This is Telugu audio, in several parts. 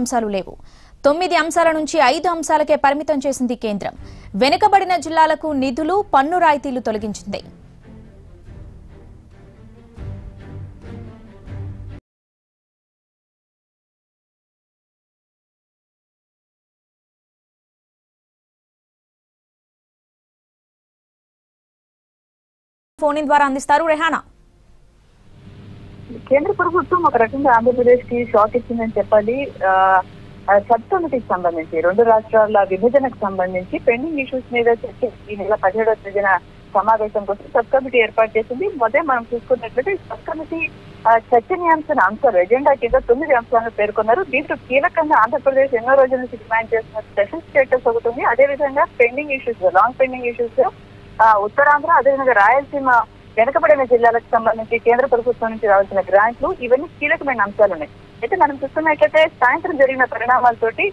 అంశాలు లేవు. తొమ్మిది అంశాల నుంచి ఐదు అంశాలకే పరిమితం చేసింది కేంద్రం. వెనుకబడిన జిల్లాలకు నిధులు పన్ను రాయితీలు తొలగించింది. ఫోన్ ద్వారా అందిస్తారు రెహానా. కేంద్ర ప్రభుత్వం ఒక రకంగా ఆంధ్రప్రదేశ్కి షాక్ ఇచ్చిందని చెప్పాలి. ఆ, సబ్ కమిటీకి సంబంధించి రెండు రాష్ట్రాల విభజనకు సంబంధించి పెండింగ్ ఇష్యూస్ మీద చర్చ ఈ నెల పదిహేడవ తేదీన సమావేశం కోసం సబ్ కమిటీ ఏర్పాటు చేసింది. మొదట మనం చూసుకున్నట్లయితే సబ్ కమిటీ ఆ, అంశాలు ఎజెండా కింద తొమ్మిది అంశాలను పేర్కొన్నారు. దీంట్లో కీలకంగా ఆంధ్రప్రదేశ్ ఎన్నో రోజుల నుంచి డిమాండ్ చేస్తున్న స్పెషల్ స్టేటస్ ఒకటి ఉంది. అదేవిధంగా pending issues long pending issues Uttarandhra అదేవిధంగా రాయలసీమ వెనుకబడిన జిల్లాలకు సంబంధించి కేంద్ర ప్రభుత్వం నుంచి రావాల్సిన గ్రాంట్లు ఇవన్నీ కీలకమైన అంశాలు ఉన్నాయి అయితే మనం చూస్తున్నట్లయితే సాయంత్రం జరిగిన పరిణామాలతోటి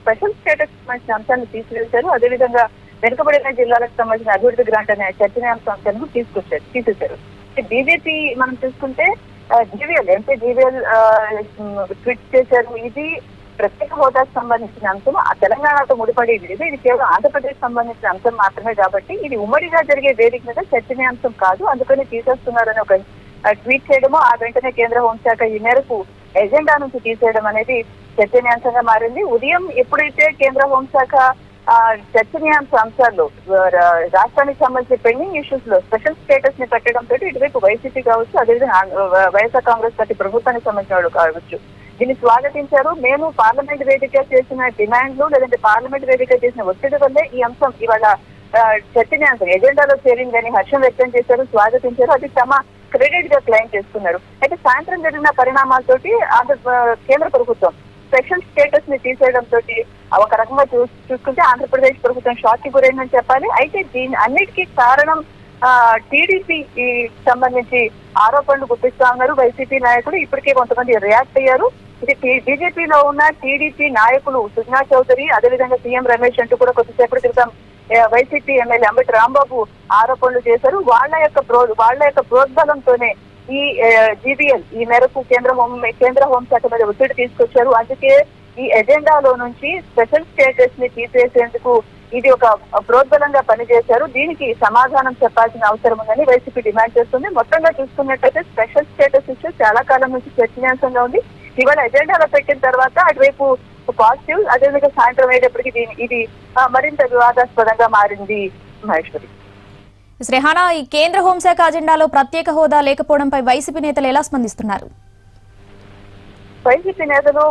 స్పెషల్ స్టేటస్ సంబంధించిన అంశాలను తీసుకువెళ్తారు అదేవిధంగా వెనుకబడిన జిల్లాలకు సంబంధించిన అభివృద్ధి గ్రాంట్ అనే చర్చనీయాంశ అంశాలను తీసుకొచ్చారు తీసేశారు. బీజేపీ మనం చూసుకుంటే జీవీఎల్ ఎంపీ జీవీఎల్ ట్వీట్ చేశారు. ఇది ప్రత్యేక హోదాకు సంబంధించిన అంశం ఆ తెలంగాణతో ముడిపడేది లేదు. ఇది కేవలం ఆంధ్రప్రదేశ్ సంబంధించిన అంశం మాత్రమే కాబట్టి ఇది ఉమ్మడిగా జరిగే వేదిక మీద చర్చనీయాంశం కాదు. అందుకని తీసేస్తున్నారని ఒక ట్వీట్ చేయడము ఆ వెంటనే కేంద్ర హోంశాఖ ఈ మేరకు ఎజెండా నుంచి తీసేయడం అనేది చర్చనీయాంశంగా మారింది. ఉదయం ఎప్పుడైతే కేంద్ర హోంశాఖ చర్చనీయాంశ అంశాల్లో రాష్ట్రానికి సంబంధించిన పెండింగ్ ఇష్యూస్లో స్పెషల్ స్టేటస్ని పెట్టడంతో ఇటువైపు వైసీపీ కావచ్చు అదేవిధంగా వైఎస్ఆర్ కాంగ్రెస్ పార్టీ ప్రభుత్వానికి సంబంధించిన వాళ్ళు కావచ్చు. దీన్ని స్వాగతించారు. మేము పార్లమెంట్ వేదిక చేసిన డిమాండ్లు లేదంటే పార్లమెంట్ వేదిక చేసిన ఒత్తిడి వల్లే ఈ అంశం ఇవాళ ఆ, చర్చనీయాంశం ఎజెండాలో చేరిందని హర్షం వ్యక్తం చేశారు స్వాగతించారు. అది తమ క్రెడిట్గా క్లెయిమ్ చేసుకున్నారు అయితే సాయంత్రం జరిగిన పరిణామాలతోటి ఆంధ్ర కేంద్ర ప్రభుత్వం స్పెషల్ స్టేటస్ని తీసేయడం తోటి ఒక రకంగా చూ- చూసుకుంటే ఆంధ్రప్రదేశ్ ప్రభుత్వం షాక్కి గురైందని చెప్పాలి. అయితే దీని అన్నిటికీ కారణం టీడీపీ సంబంధించి ఆరోపణలు గుర్తిస్తా ఉన్నారు వైసీపీ నాయకులు ఇప్పటికే కొంతమంది రియాక్ట్ అయ్యారు. ఇది బీజేపీలో ఉన్న టీడీపీ నాయకులు సుజనా చౌదరి అదేవిధంగా సీఎం రమేష్ అంటూ కూడా కొద్దిసేపటి క్రితం వైసీపీ ఎమ్మెల్యే అంబటి రాంబాబు ఆరోపణలు చేశారు. వాళ్ళ యొక్క ప్రో వాళ్ళ యొక్క ప్రోద్బలంతోనే ఈ జీబీఎల్ ఈ మేరకు కేంద్ర హోం కేంద్ర హోంశాఖ మీద ఒత్తిడి తీసుకొచ్చారు. అందుకే ఈ ఎజెండాలో నుంచి స్పెషల్ స్టేటస్ని తీసేసేందుకు ఇది ఒక ప్రోద్బలంగా పనిచేశారు. దీనికి సమాధానం చెప్పాల్సిన అవసరం ఉందని వైసీపీ డిమాండ్ చేస్తుంది. మొత్తంగా చూసుకున్నట్లయితే స్పెషల్ స్టేటస్ ఇష్యూ చాలా కాలం నుంచి చర్చనీయాంశంగా ఉంది. ఇవాళ ఎజెండాలో పెట్టిన తర్వాత అటువైపు పాజిటివ్ అదేవిధంగా సాయంత్రం అయ్యేటప్పటికి దీని ఇది మరింత వివాదాస్పదంగా మారింది మహేశ్వరి. ఎస్ ఈ కేంద్ర హోంశాఖ అజెండాలో ప్రత్యేక హోదా లేకపోవడంపై వైసీపీ నేతలు ఎలా స్పందిస్తున్నారు? వైసీపీ నేతలు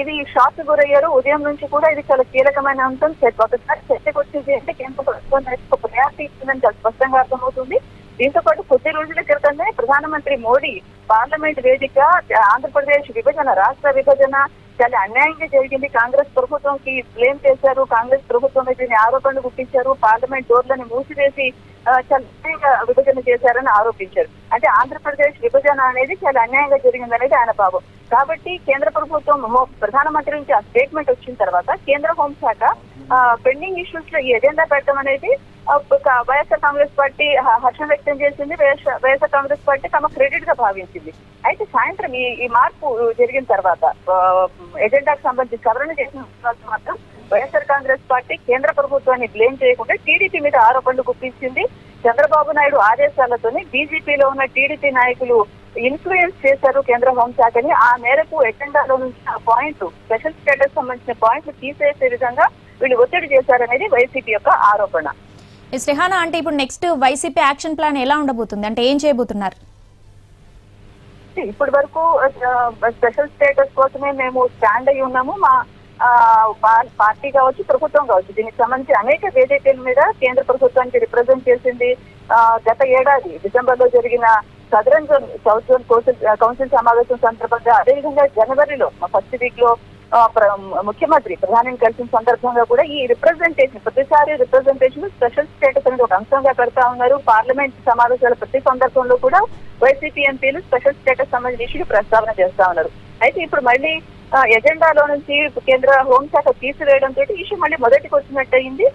ఇది షాక్ గురయ్యారు. ఉదయం నుంచి కూడా ఇది చాలా కీలకమైన అంశం. ఒకసారి చర్చకు వచ్చేది అంటే కేంద్ర ప్రభుత్వం అనేది ఒక ప్రయారిటీ ఇస్తుందని చాలా స్పష్టంగా అర్థమవుతుంది. దీంతో పాటు కొద్ది రోజుల క్రితమే ప్రధానమంత్రి మోడీ పార్లమెంట్ వేదిక ఆంధ్రప్రదేశ్ విభజన రాష్ట్ర విభజన చాలా అన్యాయంగా జరిగింది. కాంగ్రెస్ ప్రభుత్వంకి బ్లేమ్ చేశారు. కాంగ్రెస్ ప్రభుత్వం మీద ఆరోపణలు గుర్తించారు పార్లమెంట్ డోర్లను మూసివేసి చాలా విభజన చేశారని ఆరోపించారు. అంటే ఆంధ్రప్రదేశ్ విభజన అనేది చాలా అన్యాయంగా జరిగిందనేది ఆయన భావం. కాబట్టి కేంద్ర ప్రభుత్వం ప్రధానమంత్రి నుంచి ఆ స్టేట్మెంట్ వచ్చిన తర్వాత కేంద్ర హోంశాఖ పెండింగ్ ఇష్యూస్లో ఈ ఎజెండా పెట్టడం అనేది వైఎస్ఆర్ కాంగ్రెస్ పార్టీ హర్షం వ్యక్తం చేసింది. వైఎస్ఆర్ కాంగ్రెస్ పార్టీ తమ క్రెడిట్గా భావించింది. అయితే సాయంత్రం ఈ ఈ మార్పు జరిగిన తర్వాత ఎజెండాకు సంబంధించి సవరణ చేసిన తర్వాత మాత్రం వైఎస్ఆర్ కాంగ్రెస్ పార్టీ కేంద్ర ప్రభుత్వాన్ని బ్లేమ్ చేయకుండా టీడీపీ మీద ఆరోపణలు గుప్పించింది. చంద్రబాబు నాయుడు ఆదేశాలతోనే బీజేపీలో ఉన్న టీడీపీ నాయకులు ఇన్ఫ్లుయెన్స్ చేశారు కేంద్ర హోంశాఖని. ఆ మేరకు ఎజెండాలో నుంచి ఆ పాయింట్ స్పెషల్ స్టేటస్ సంబంధించిన పాయింట్లు తీసేసే విధంగా వీళ్ళు ఒత్తిడి చేశారనేది వైసీపీ యొక్క ఆరోపణ. ఎస్ రెహానా అంటే ఇప్పుడు నెక్స్ట్ వైసీపీ యాక్షన్ ప్లాన్ ఎలా ఉండబోతుంది? అంటే ఏం చేయబోతున్నారు? ఇప్పటి వరకు స్పెషల్ స్టేటస్ కోసమే మేము స్టాండ్ అయి ఉన్నాము. మా పార్టీ కావచ్చు ప్రభుత్వం కావచ్చు. దీనికి సంబంధించి అనేక వేదికల మీద కేంద్ర ప్రభుత్వానికి రిప్రజెంట్ చేసింది ఆ, గత ఏడాది డిసెంబర్లో జరిగిన southern zone south zone council council సమావేశం సందర్భంగా అదేవిధంగా జనవరిలో ఫస్ట్ వీక్లో ప్ర- ముఖ్యమంత్రి ప్రధానిని కలిసిన సందర్భంగా కూడా ఈ రిప్రజెంటేషన్ ప్రతిసారి రిప్రజెంటేషన్ స్పెషల్ స్టేటస్ అనేది ఒక అంశంగా పెడతా ఉన్నారు. పార్లమెంట్ సమావేశాల ప్రతి సందర్భంలో కూడా వైసీపీ ఎంపీలు స్పెషల్ స్టేటస్ సంబంధించి ప్రస్తావన చేస్తా ఉన్నారు. అయితే ఇప్పుడు మళ్ళీ ఎజెండాలో నుంచి కేంద్ర హోంశాఖ తీసివేయడంతో ఇష్యూ మళ్ళీ మొదటికి వచ్చినట్టయింది.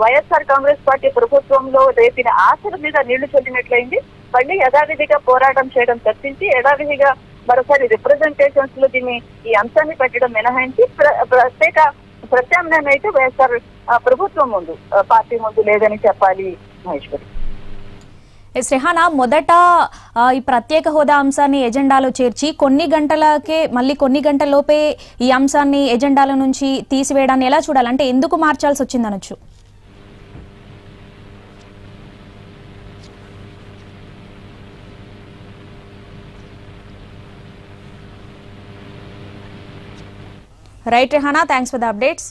వైఎస్ఆర్ కాంగ్రెస్ పార్టీ ప్రభుత్వంలో రేపిన ఆశల మీద నీళ్ళు చల్లినట్లయింది. మళ్ళీ యథావిధిగా పోరాటం చేయడం తప్పించి యథావిధిగా మరోసారి రిప్రజెంటేషన్స్లో దీన్ని ఈ అంశాన్ని పెట్టడం మినహాయించి ప్ర- ప్రత్యేక ప్రత్యామ్నాయం అయితే వైఎస్ఆర్ ప్రభుత్వం ముందు పార్టీ ముందు లేదని చెప్పాలి మహేశ్వరి ఎస్ రెహానా మొదట ఈ ప్రత్యేక హోదా అంశాన్ని ఎజెండాలో చేర్చి కొన్ని గంటలకే మళ్ళీ కొన్ని గంటలలోపే ఈ అంశాన్ని ఎజెండాల నుంచి తీసివేయడాన్ని ఎలా చూడాలంటే ఎందుకు మార్చాల్సి వచ్చిందనొచ్చు? Right Rehana thanks for the updates